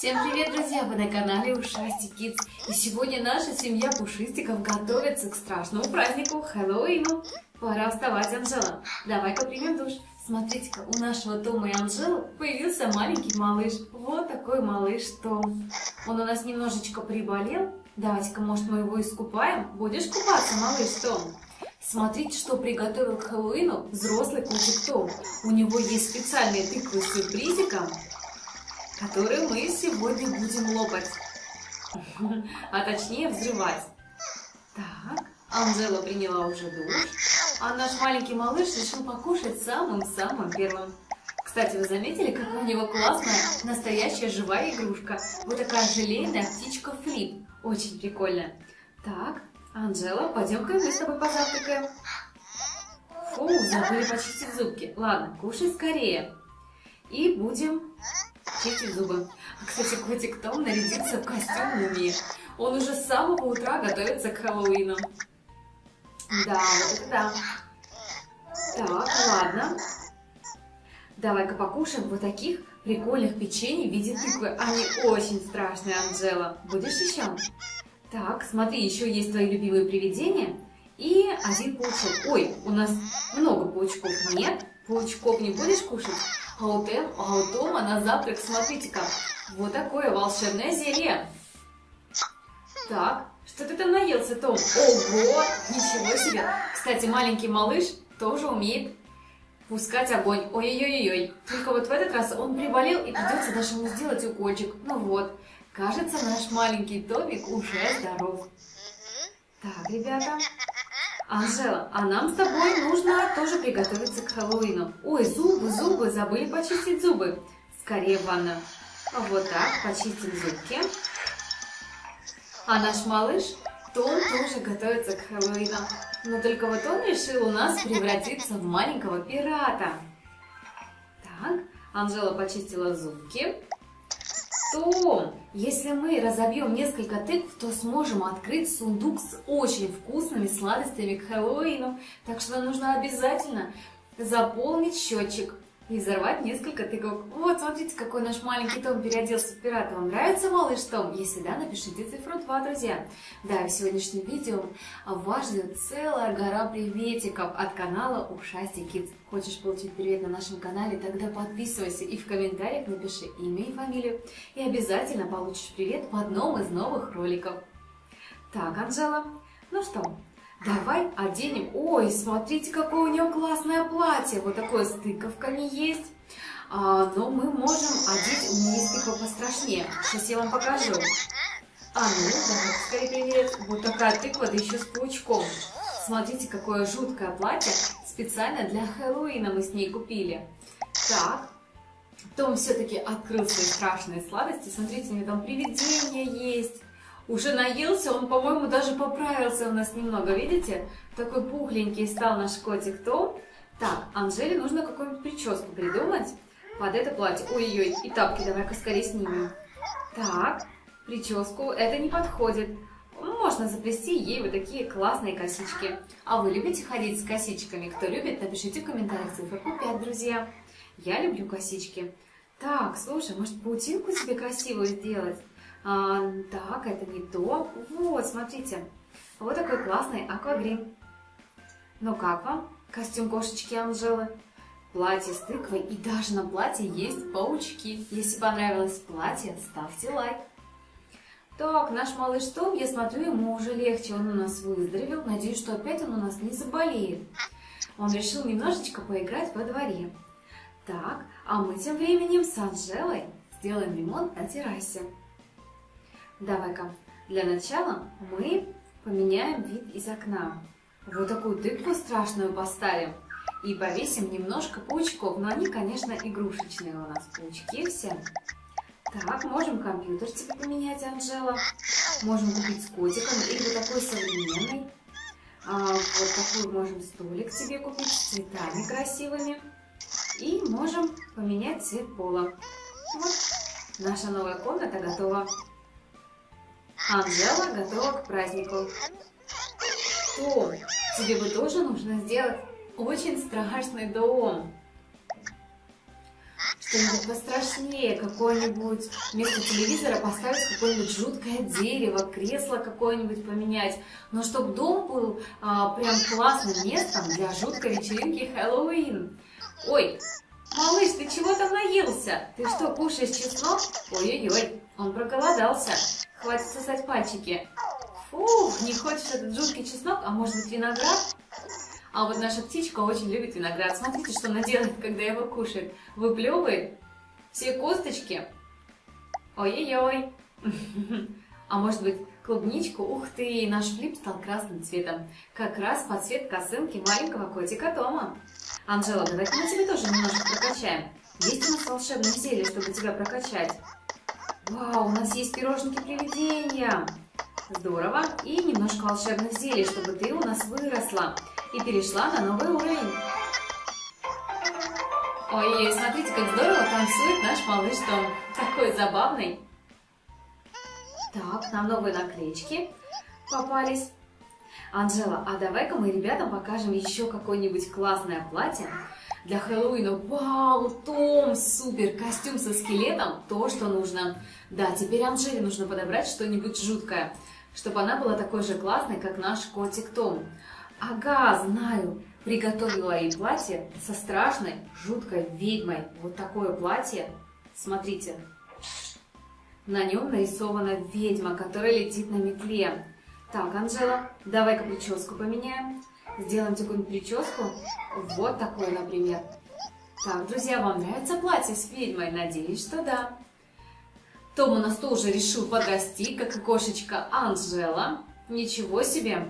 Всем привет, друзья! Вы на канале Ушасти Kids. И сегодня наша семья пушистиков готовится к страшному празднику Хэллоуину. Пора вставать, Анжела. Давай-ка примем душ. Смотрите-ка, у нашего Тома и Анжелы появился маленький малыш. Вот такой малыш Том. Он у нас немножечко приболел. Давайте-ка, может, мы его искупаем? Будешь купаться, малыш Том? Смотрите, что приготовил к Хэллоуину взрослый котик Том. У него есть специальные тыквы с сюрпризиком, которые мы сегодня будем лопать. А точнее взрывать. Так, Анжела приняла уже душ, а наш маленький малыш решил покушать самым-самым первым. Кстати, вы заметили, какая у него классная, настоящая живая игрушка? Вот такая желейная птичка Флип. Очень прикольная. Так, Анжела, пойдем-ка мы с тобой позавтракаем. Фу, забыли почистить зубки. Ладно, кушай скорее. И будем чистить зубы. А, кстати, котик Том нарядится в костюм мумии. Он уже с самого утра готовится к Хэллоуину. Да, вот это да. Так, ладно. Давай-ка покушаем вот таких прикольных печений в виде тыквы. Они очень страшные, Анжела. Будешь еще? Так, смотри, еще есть твои любимые привидения и один паучок. Ой, у нас много паучков. Нет, паучков не будешь кушать? А у, Тем, а у Тома на завтрак, смотрите-ка, вот такое волшебное зелье. Так, что ты там наелся, Том? Ого, ничего себе. Кстати, маленький малыш тоже умеет пускать огонь. Ой-ой-ой-ой. Только вот в этот раз он приболел и придется даже ему сделать укольчик. Ну вот, кажется, наш маленький Томик уже здоров. Так, ребята. Анжела, а нам с тобой нужно тоже приготовиться к Хэллоуину. Ой, зубы, зубы, забыли почистить зубы. Скорее в ванну. Вот так, почистим зубки. А наш малыш, то он тоже готовится к Хэллоуину. Но только вот он решил у нас превратиться в маленького пирата. Так, Анжела почистила зубки. Том, если мы разобьем несколько тыкв, то сможем открыть сундук с очень вкусными сладостями к Хэллоуину. Так что нужно обязательно заполнить счетчик и взорвать несколько тыквок. Вот, смотрите, какой наш маленький Том переоделся в пирата. Вам нравится малыш Том? Если да, напишите цифру 2, друзья. Да, в сегодняшнем видео ждет целая гора приветиков от канала Ушасти Kids. Хочешь получить привет на нашем канале? Тогда подписывайся и в комментариях напиши имя и фамилию. И обязательно получишь привет в одном из новых роликов. Так, Анжела, ну что, Давай оденем. Ой, смотрите, какое у нее классное платье. Вот такое с тыковками есть. А, но мы можем одеть, у меня есть пострашнее. Сейчас я вам покажу. А ну, давайте скорее привет. Вот такая тыква, да еще с паучком. Смотрите, какое жуткое платье. Специально для Хэллоуина мы с ней купили. Так, Том все-таки открыл свои страшные сладости. Смотрите, у него там привидения есть уже наелся, он, по-моему, даже поправился у нас немного, видите? Такой пухленький стал наш котик Том. Так, Анжеле нужно какую-нибудь прическу придумать под это платье. Ой-ой, и тапки давай-ка скорее снимем. Так, прическу, это не подходит. Можно заплести ей вот такие классные косички. А вы любите ходить с косичками? Кто любит, напишите в комментариях циферку 5, друзья. Я люблю косички. Так, слушай, может паутинку себе красивую сделать? А, так, это не то. Вот, смотрите. Вот такой классный аквагрин. Ну как вам? Костюм кошечки Анжелы. Платье с тыквой и даже на платье есть паучки. Если понравилось платье, ставьте лайк. Так, наш малыш Том, я смотрю, ему уже легче, он у нас выздоровел. Надеюсь, что опять он у нас не заболеет. Он решил немножечко поиграть во дворе. Так, а мы тем временем с Анжелой сделаем ремонт на террасе. Давай-ка, для начала мы поменяем вид из окна. Вот такую тыкву страшную поставим и повесим немножко паучков. Но они, конечно, игрушечные у нас паучки все. Так, можем компьютер себе поменять, Анжела. Можем купить с котиком или такой современный. А, вот такой можем столик себе купить с цветами красивыми. И можем поменять цвет пола. Вот, наша новая комната готова. Анжела готова к празднику. Том, тебе бы тоже нужно сделать очень страшный дом. что-нибудь пострашнее, какое-нибудь вместо телевизора поставить какое-нибудь жуткое дерево, кресло какое-нибудь поменять. Но чтобы дом был а, прям классным местом для жуткой вечеринки Хэллоуин. Ой, малыш, ты чего там наелся? Ты что, кушаешь чеснок? Ой-ой-ой, он проголодался. Хватит сосать пальчики. Фух, не хочешь этот жуткий чеснок, а может быть виноград? А вот наша птичка очень любит виноград. Смотрите, что она делает, когда его кушает. Выплевывает все косточки. Ой-ой-ой. А может быть, клубничку? Ух ты, наш флип стал красным цветом. Как раз под цвет косынки маленького котика Тома. Анжела, давай-ка мы тебе тоже немножко прокачаем. Есть у нас волшебное зелье, чтобы тебя прокачать? Вау, у нас есть пирожники привидения. Здорово. И немножко волшебных зелий, чтобы ты у нас выросла и перешла на новый уровень. Ой, смотрите, как здорово танцует наш малыш Том. Такой забавный. Так, нам новые наклеечки попались. Анжела, а давай-ка мы ребятам покажем еще какое-нибудь классное платье для Хэллоуина. Вау, Том, супер, костюм со скелетом, то, что нужно. Да, теперь Анжеле нужно подобрать что-нибудь жуткое, чтобы она была такой же классной, как наш котик Том. Ага, знаю. Приготовила ей платье со страшной, жуткой ведьмой. Вот такое платье. Смотрите. На нем нарисована ведьма, которая летит на метле. Так, Анжела, давай-ка прическу поменяем. Сделаем такую прическу. Вот такую, например. Так, друзья, вам нравится платье с ведьмой? Надеюсь, что да. Том у нас тоже решил подрасти, как и кошечка Анжела. Ничего себе!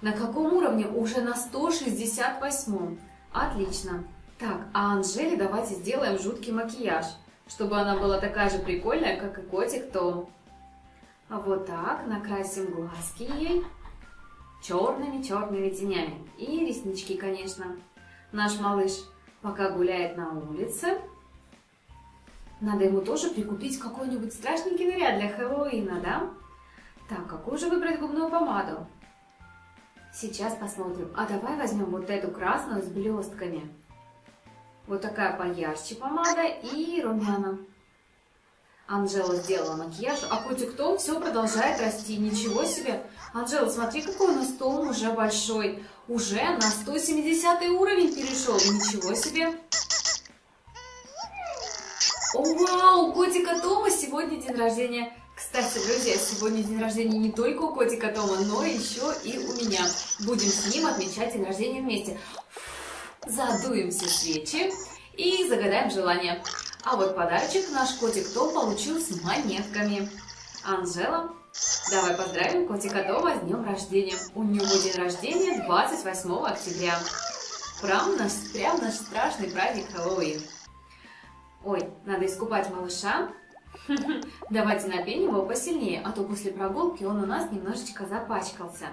На каком уровне? Уже на 168. Отлично. Так, а Анжеле давайте сделаем жуткий макияж, чтобы она была такая же прикольная, как и котик Том. А вот так, накрасим глазки ей черными-черными тенями. И реснички, конечно. Наш малыш пока гуляет на улице. Надо ему тоже прикупить какой-нибудь страшненький наряд для Хэллоуина, да? Так, какую же выбрать губную помаду? Сейчас посмотрим. А давай возьмем вот эту красную с блестками. Вот такая поярче помада и румяна. Анжела сделала макияж, а котик Том все продолжает расти. Ничего себе! Анжела, смотри, какой у нас Том уже большой. Уже на 170 уровень перешел. Ничего себе! О, вау! Котика Тома сегодня день рождения. Кстати, друзья, сегодня день рождения не только у котика Тома, но еще и у меня. Будем с ним отмечать день рождения вместе. Задуем все свечи и загадаем желание. А вот подарочек наш котик Том получил с монетками. Анжела, давай поздравим котика Тома с днем рождения. У него день рождения 28 октября. Прям наш, прям наш страшный праздник Хэллоуин. Ой, надо искупать малыша. Давайте напеним его посильнее, а то после прогулки он у нас немножечко запачкался.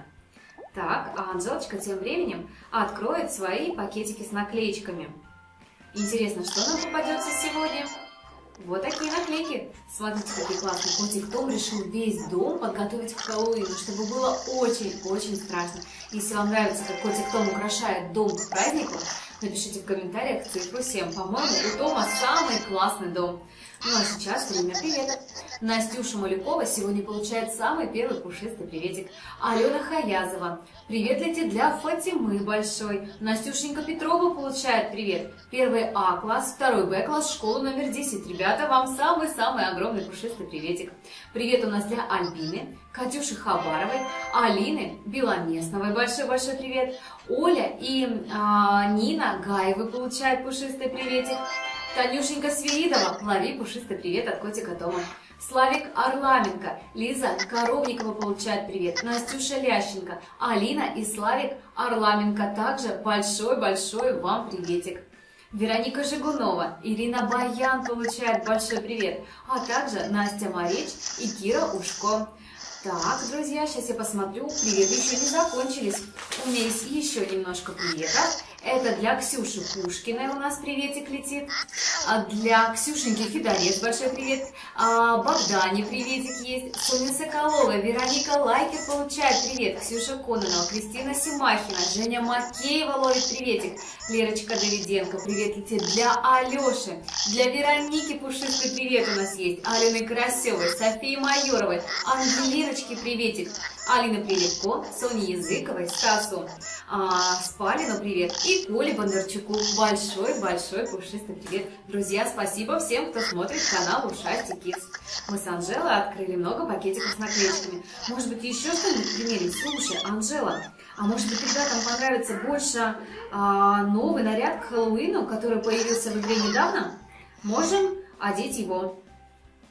Так, а Анжелочка тем временем откроет свои пакетики с наклеечками. Интересно, что нам попадется сегодня? Вот такие наклейки. Смотрите, какой классный котик Том решил весь дом подготовить к Хэллоуину, чтобы было очень-очень страшно. Если вам нравится, как котик Том украшает дом к празднику, напишите в комментариях цифру 7. По-моему, у Тома самый классный дом. Ну а сейчас время привета. Настюша Малюкова сегодня получает самый первый пушистый приветик. Алена Хаязова. Привет летит для Фатимы большой. Настюшенька Петрова получает привет. Первый А класс, второй Б класс, школа номер 10. Ребята, вам самый-самый огромный пушистый приветик. Привет у нас для Альбины, Катюши Хабаровой, Алины Беломестновой. Большой-большой привет. Оля и а, Нина Гаевы получают пушистый приветик. Танюшенька Свиридова, лови пушистый привет от котика Тома. Славик Орламенко, Лиза Коровникова получает привет, Настюша Лященко, Алина и Славик Орламенко также большой-большой вам приветик. Вероника Жигунова, Ирина Баян получает большой привет, а также Настя Марич и Кира Ушко. Так, друзья, сейчас я посмотрю. Приветы еще не закончились. У меня есть еще немножко приветов. Это для Ксюши Пушкиной у нас приветик летит. А для Ксюшеньки Федорец большой привет. А Богдане приветик есть. Соня Соколова, Вероника Лайкер получает привет. Ксюша Кононова, Кристина Симахина, Женя Макеева ловит приветик. Лерочка Давиденко, привет летит для Алеши. Для Вероники Пушистый привет у нас есть. Алины Карасевой, Софии Майоровой, Ангелиночки приветик. Алина Прилепко, Соне Языковой, Стасу а, Спалину привет и Коле Бондарчуку большой-большой пушистый привет. Друзья, спасибо всем, кто смотрит канал Ушасти Kids. Мы с Анжелой открыли много пакетиков с наклеечками. Может быть, еще что-нибудь примерить? Слушай, Анжела, а может быть, ребятам понравится больше а, новый наряд к Хэллоуину, который появился в игре недавно? Можем одеть его.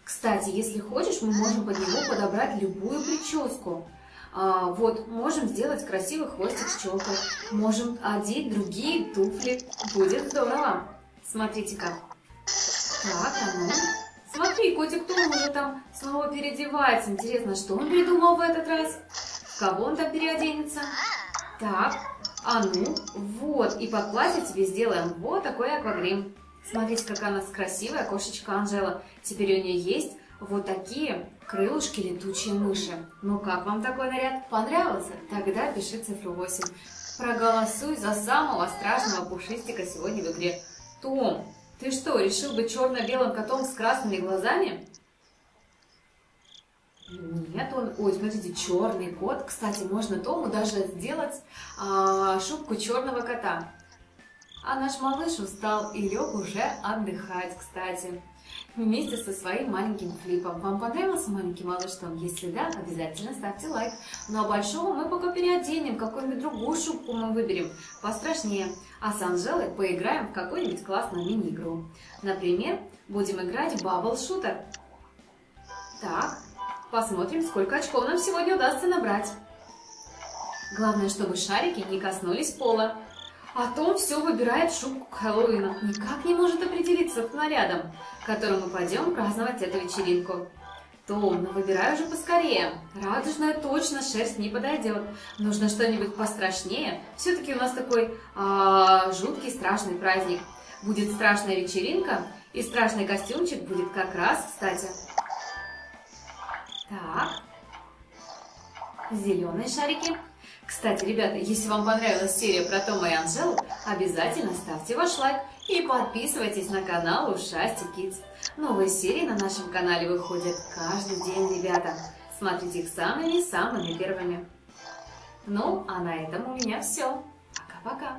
Кстати, если хочешь, мы можем под него подобрать любую прическу. А, вот, можем сделать красивый хвостик с челкой. Можем одеть другие туфли. Будет здорово. Смотрите-ка. Так, а ну. Смотри, котик Том уже там снова переодевается. Интересно, что он придумал в этот раз? В кого он там переоденется? Так, а ну, вот. И под платье тебе сделаем вот такой аквагрим. Смотрите, какая у нас красивая кошечка Анжела. Теперь у нее есть вот такие крылышки летучие мыши. Ну как вам такой наряд? Понравился? Тогда пиши цифру 8. Проголосуй за самого страшного пушистика сегодня в игре. Том, ты что, решил быть черно-белым котом с красными глазами? Нет, он... Ой, смотрите, черный кот. Кстати, можно Тому даже сделать а, шубку черного кота. А наш малыш устал и лег уже отдыхать, кстати вместе со своим маленьким флипом. Вам понравился маленький малыш Том? Если да, обязательно ставьте лайк. Ну а большого мы пока переоденем, какую-нибудь другую шубку мы выберем пострашнее. А с Анжелой поиграем в какую-нибудь классную мини-игру. Например, будем играть в Bubble Shooter. Так, посмотрим, сколько очков нам сегодня удастся набрать. Главное, чтобы шарики не коснулись пола. А Том все выбирает шубку к Хэллоуину. Никак не может определиться с нарядом, которым мы пойдем праздновать эту вечеринку. Том, ну выбирай уже поскорее. Радужная точно шерсть не подойдет. Нужно что-нибудь пострашнее. Все-таки у нас такой а, жуткий страшный праздник. Будет страшная вечеринка, и страшный костюмчик будет как раз, кстати. Так. Зеленые шарики. Кстати, ребята, если вам понравилась серия про Тома и Анжелу, обязательно ставьте ваш лайк и подписывайтесь на канал Ушасти Kids. Новые серии на нашем канале выходят каждый день, ребята. Смотрите их самыми-самыми первыми. Ну, а на этом у меня все. Пока-пока.